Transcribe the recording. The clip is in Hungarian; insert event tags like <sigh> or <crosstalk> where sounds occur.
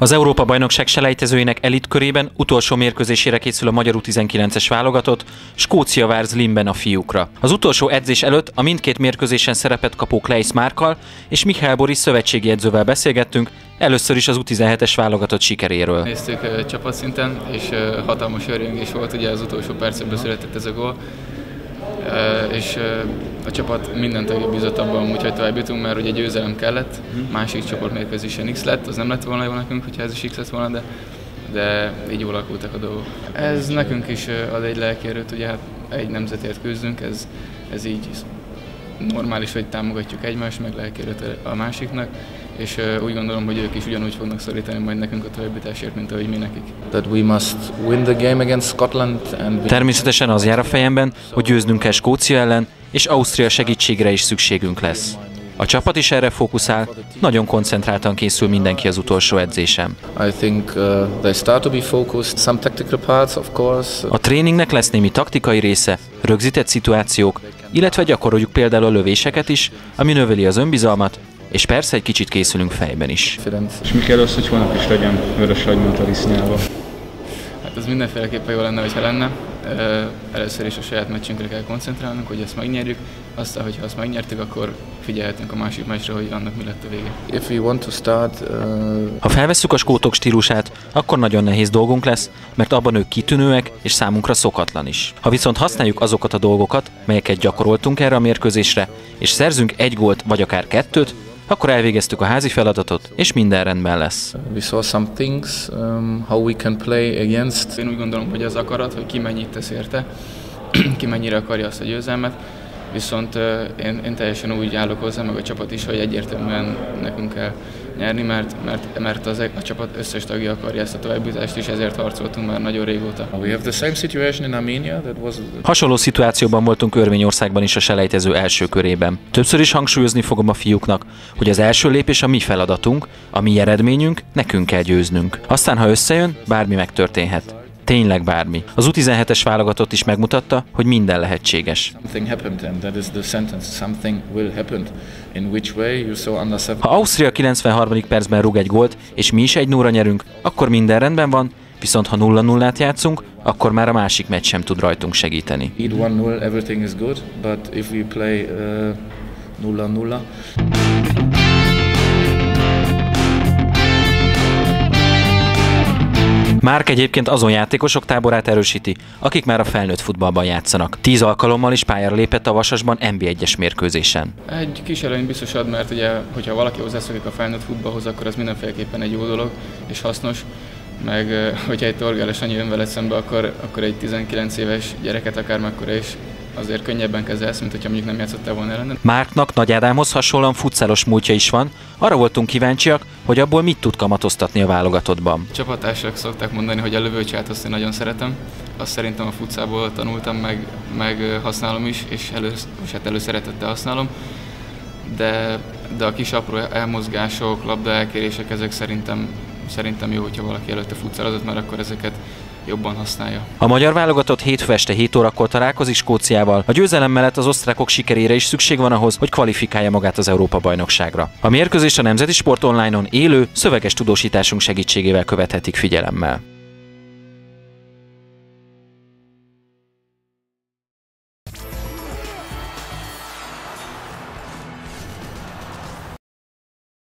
Az Európa-bajnokság selejtezőinek elit körében utolsó mérkőzésére készül a magyar U19-es válogatott, Skócia vár Zlimben a fiúkra. Az utolsó edzés előtt a mindkét mérkőzésen szerepet kapó Kleis Márkal és Mihály Boris szövetségi edzővel beszélgettünk, először is az U17-es válogatott sikeréről. Néztük csapatszinten, és uh, hatalmas örjöngés volt, ugye az utolsó percekben született ez a gól és a csapat mindent tagja bízott abban, úgyhogy tovább jutunk, mert ugye győzelem kellett, mhm. másik csoport mérkőzésen X lett, az nem lett volna jó nekünk, hogyha ez is X lett volna, de, de így jól alakultak a dolgok. Ez nekünk is ad egy lelkérőt, ugye hát egy nemzetért küzdünk, ez, ez így normális, hogy támogatjuk egymást, meg lelkérőt a másiknak, és úgy gondolom, hogy ők is ugyanúgy fognak szorítani majd nekünk a továbbításért, mint ahogy mi nekik. That we must win the game against Scotland and Természetesen az jár a fejemben, hogy győznünk kell Skócia ellen, és Ausztria segítségre is szükségünk lesz. A csapat is erre fókuszál, nagyon koncentráltan készül mindenki az utolsó edzésem. I think they start to be focused. Some tactical parts, of course. A tréningnek lesz némi taktikai része, rögzített szituációk, illetve gyakoroljuk például a lövéseket is, ami növeli az önbizalmat, és persze egy kicsit készülünk fejben is. És mi kell az, hogy holnap is legyen vörös a Lisznyába? Hát ez mindenféleképpen jó lenne, hogyha lenne. Először is a saját meccsünkre kell koncentrálnunk, hogy ezt megnyerjük, aztán, hogyha azt megnyertük, akkor figyelhetünk a másik meccsre, hogy annak mi lett a vége. If we want to start, uh... Ha felvesszük a skótok stílusát, akkor nagyon nehéz dolgunk lesz, mert abban ők kitűnőek és számunkra szokatlan is. Ha viszont használjuk azokat a dolgokat, melyeket gyakoroltunk erre a mérkőzésre, és szerzünk egy gólt vagy akár kettőt, akkor elvégeztük a házi feladatot, és minden rendben lesz. We saw some things, um, how we can play against. Én úgy gondolom, hogy az akarat, hogy ki mennyit tesz érte, <clears throat> ki mennyire akarja azt a győzelmet, viszont én, én teljesen úgy állok hozzá, meg a csapat is, hogy egyértelműen nekünk kell nyerni, mert, mert, mert az, a csapat összes tagja akarja ezt a továbbjutást, és ezért harcoltunk már nagyon régóta. We have the same situation in Armenia, that was... Hasonló szituációban voltunk Örményországban is a selejtező első körében. Többször is hangsúlyozni fogom a fiúknak, hogy az első lépés a mi feladatunk, a mi eredményünk, nekünk kell győznünk. Aztán, ha összejön, bármi megtörténhet tényleg bármi. Az U17-es válogatott is megmutatta, hogy minden lehetséges. Ha Ausztria 93. percben rúg egy gólt, és mi is egy nóra nyerünk, akkor minden rendben van, viszont ha 0-0-át játszunk, akkor már a másik meccs sem tud rajtunk segíteni. 1-0, everything is good, but if we play 0-0, uh, Márk egyébként azon játékosok táborát erősíti, akik már a felnőtt futballban játszanak. Tíz alkalommal is pályára lépett a Vasasban NB1-es mérkőzésen. Egy kis előny biztos ad, mert ugye, hogyha valaki hozzászokik a felnőtt futballhoz, akkor az mindenféleképpen egy jó dolog és hasznos meg hogyha egy torgáles annyi jön veled szembe, akkor, akkor egy 19 éves gyereket akár mekkora is azért könnyebben kezelsz, mint hogyha mondjuk nem játszottál volna ellen. Márknak Nagy Ádámhoz hasonlóan futszálos múltja is van, arra voltunk kíváncsiak, hogy abból mit tud kamatoztatni a válogatottban. Csapatársak szokták mondani, hogy a lövőcsát azt én nagyon szeretem. Azt szerintem a futszából tanultam, meg, meg használom is, és elő, és hát előszeretettel használom. De, de a kis apró elmozgások, labda elkérések, ezek szerintem, szerintem jó, hogyha valaki előtte futszározott, mert akkor ezeket jobban használja. A magyar válogatott hétfő este 7 órakor találkozik Skóciával. A győzelem mellett az osztrákok sikerére is szükség van ahhoz, hogy kvalifikálja magát az Európa-bajnokságra. A mérkőzést a Nemzeti Sport Online-on élő, szöveges tudósításunk segítségével követhetik figyelemmel.